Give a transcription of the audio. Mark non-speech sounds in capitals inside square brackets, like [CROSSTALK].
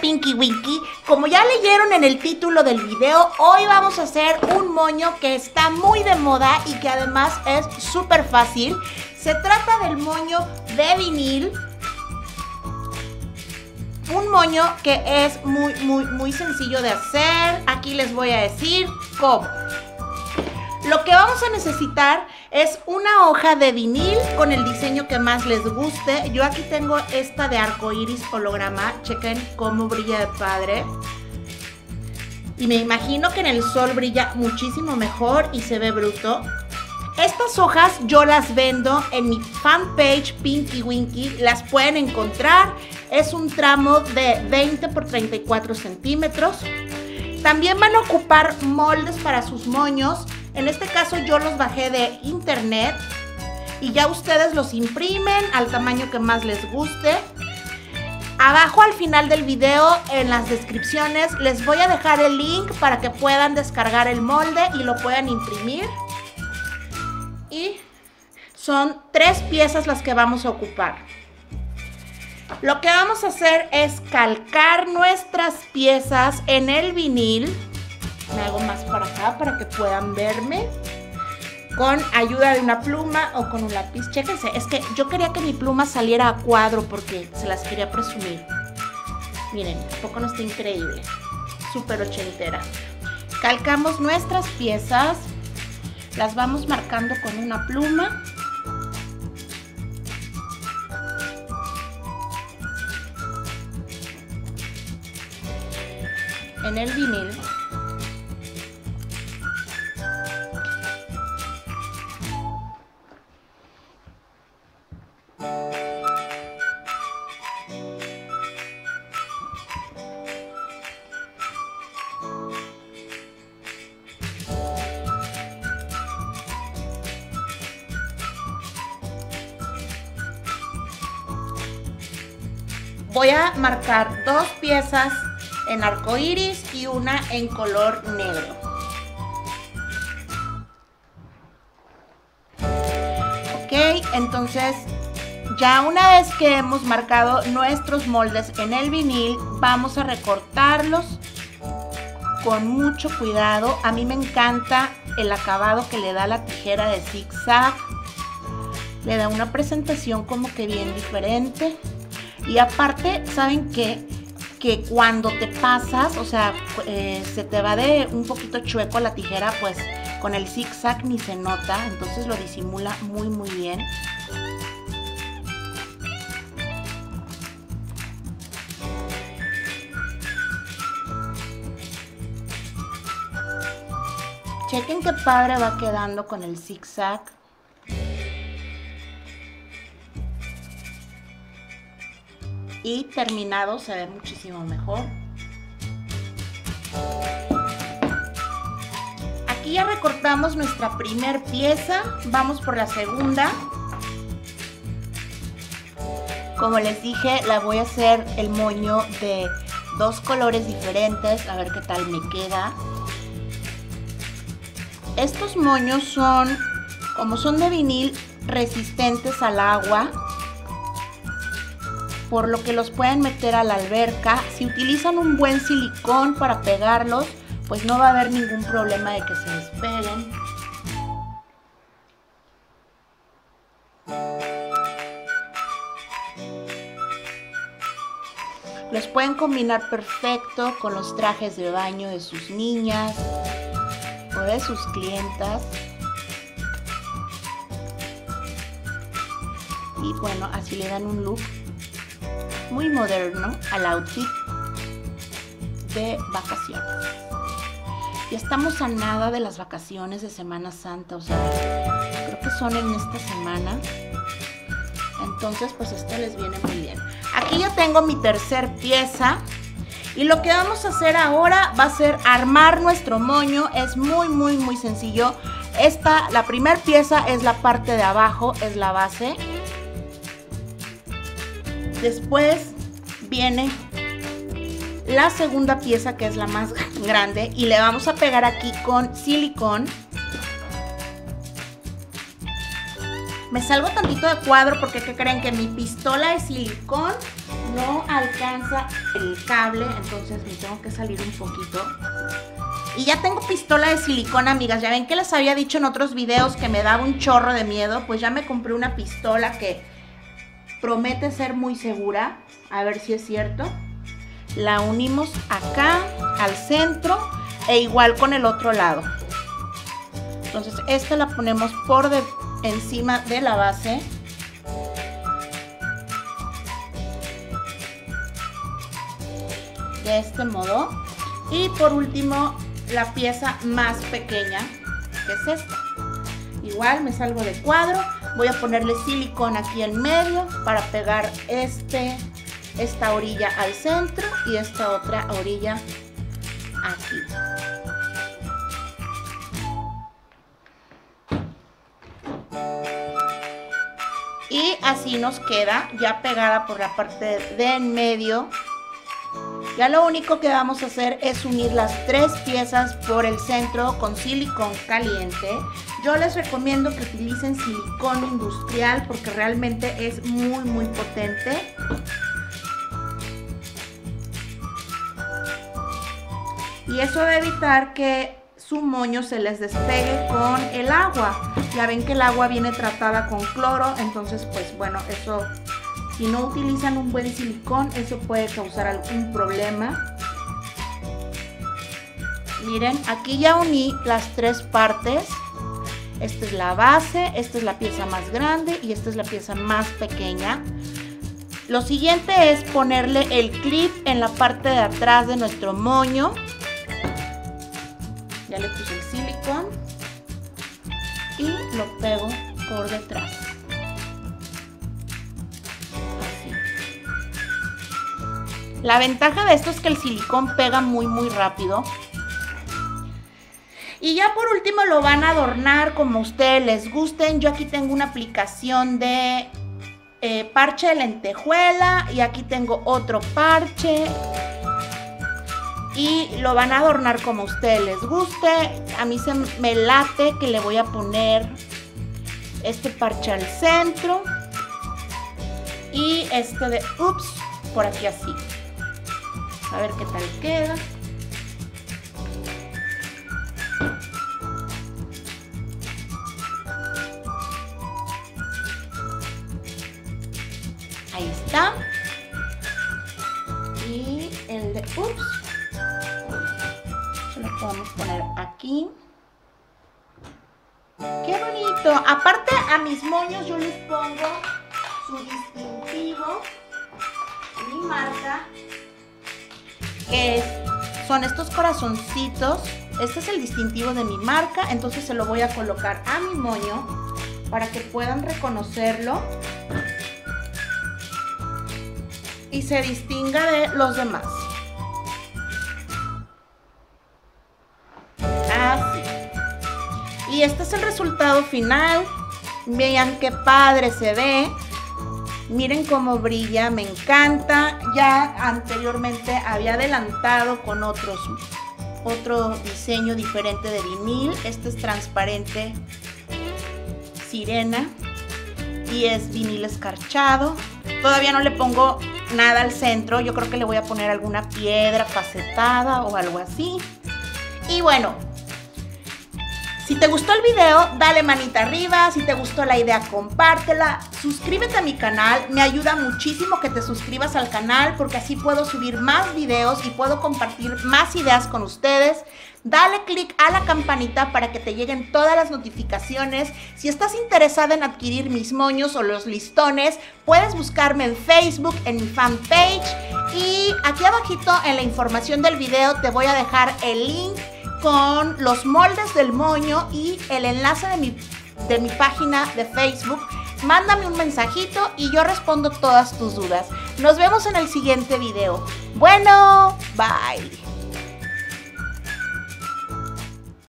Pinky Winky. Como ya leyeron en el título del video, hoy vamos a hacer un moño que está muy de moda y que además es súper fácil. Se trata del moño de vinil. Un moño que es muy, muy, muy sencillo de hacer. Aquí les voy a decir cómo. Lo que vamos a necesitar es una hoja de vinil con el diseño que más les guste. Yo aquí tengo esta de arco iris holograma. Chequen cómo brilla de padre. Y me imagino que en el sol brilla muchísimo mejor y se ve bruto. Estas hojas yo las vendo en mi fanpage Pinky Winky. Las pueden encontrar. Es un tramo de 20 por 34 centímetros. También van a ocupar moldes para sus moños. En este caso yo los bajé de internet y ya ustedes los imprimen al tamaño que más les guste. Abajo al final del video, en las descripciones, les voy a dejar el link para que puedan descargar el molde y lo puedan imprimir. Y son tres piezas las que vamos a ocupar. Lo que vamos a hacer es calcar nuestras piezas en el vinil me hago más para acá para que puedan verme con ayuda de una pluma o con un lápiz. Chéquense, es que yo quería que mi pluma saliera a cuadro porque se las quería presumir. Miren, poco no está increíble. Súper ochentera. Calcamos nuestras piezas, las vamos marcando con una pluma. En el vinil voy a marcar dos piezas en arco iris y una en color negro. Ok, entonces ya una vez que hemos marcado nuestros moldes en el vinil, vamos a recortarlos con mucho cuidado. A mí me encanta el acabado que le da la tijera de zigzag. Le da una presentación como que bien diferente. Y aparte, ¿saben qué? Que cuando te pasas, o sea, eh, se te va de un poquito chueco la tijera, pues con el zigzag ni se nota, entonces lo disimula muy muy bien. Chequen qué padre va quedando con el zigzag. Y terminado se ve muchísimo mejor. Aquí ya recortamos nuestra primer pieza, vamos por la segunda. Como les dije, la voy a hacer el moño de dos colores diferentes, a ver qué tal me queda. Estos moños son, como son de vinil, resistentes al agua por lo que los pueden meter a la alberca. Si utilizan un buen silicón para pegarlos, pues no va a haber ningún problema de que se despeguen. Los pueden combinar perfecto con los trajes de baño de sus niñas o de sus clientas. Y bueno, así le dan un look muy moderno al outfit de vacaciones. Ya estamos a nada de las vacaciones de Semana Santa, o sea, creo que son en esta semana. Entonces, pues esto les viene muy bien. Aquí ya tengo mi tercer pieza. Y lo que vamos a hacer ahora va a ser armar nuestro moño. Es muy, muy, muy sencillo. Esta, la primera pieza es la parte de abajo, es la base. Después viene la segunda pieza que es la más [LAUGHS] grande y le vamos a pegar aquí con silicón. Me salgo tantito de cuadro porque ¿qué creen? Que mi pistola de silicón no alcanza el cable, entonces me tengo que salir un poquito. Y ya tengo pistola de silicona, amigas. Ya ven que les había dicho en otros videos que me daba un chorro de miedo. Pues ya me compré una pistola que promete ser muy segura. A ver si es cierto. La unimos acá, al centro, e igual con el otro lado. Entonces esta la ponemos por encima de la base. De este modo. Y por último la pieza más pequeña, que es esta. Igual me salgo de cuadro, voy a ponerle silicón aquí en medio para pegar este, esta orilla al centro y esta otra orilla aquí. Y así nos queda ya pegada por la parte de en medio ya lo único que vamos a hacer es unir las tres piezas por el centro con silicón caliente. Yo les recomiendo que utilicen silicón industrial porque realmente es muy muy potente. Y eso va a evitar que su moño se les despegue con el agua. Ya ven que el agua viene tratada con cloro, entonces pues bueno, eso si no utilizan un buen silicón, eso puede causar algún problema. Miren, aquí ya uní las tres partes. Esta es la base, esta es la pieza más grande y esta es la pieza más pequeña. Lo siguiente es ponerle el clip en la parte de atrás de nuestro moño. Ya le puse el silicón y lo pego por detrás. La ventaja de esto es que el silicón pega muy muy rápido. Y ya por último lo van a adornar como ustedes les gusten. Yo aquí tengo una aplicación de eh, parche de lentejuela y aquí tengo otro parche. Y lo van a adornar como ustedes les guste. A mí se me late que le voy a poner este parche al centro. Y este de, ups, por aquí así. A ver qué tal queda. De ups. Se lo podemos poner aquí. ¡Qué bonito! Aparte a mis moños yo les pongo su distintivo, mi marca son estos corazoncitos. Este es el distintivo de mi marca, entonces se lo voy a colocar a mi moño para que puedan reconocerlo y se distinga de los demás. Y este es el resultado final. Vean qué padre se ve. Miren cómo brilla, me encanta. Ya anteriormente había adelantado con otros, otro diseño diferente de vinil. Este es transparente sirena y es vinil escarchado. Todavía no le pongo nada al centro. Yo creo que le voy a poner alguna piedra facetada o algo así. Y bueno, si te gustó el video, dale manita arriba. Si te gustó la idea, compártela. Suscríbete a mi canal. Me ayuda muchísimo que te suscribas al canal porque así puedo subir más videos y puedo compartir más ideas con ustedes. Dale click a la campanita para que te lleguen todas las notificaciones. Si estás interesada en adquirir mis moños o los listones, puedes buscarme en Facebook, en mi fanpage. Y aquí abajito en la información del video te voy a dejar el link con los moldes del moño y el enlace de mi, de mi página de Facebook. Mándame un mensajito y yo respondo todas tus dudas. Nos vemos en el siguiente video. Bueno, bye.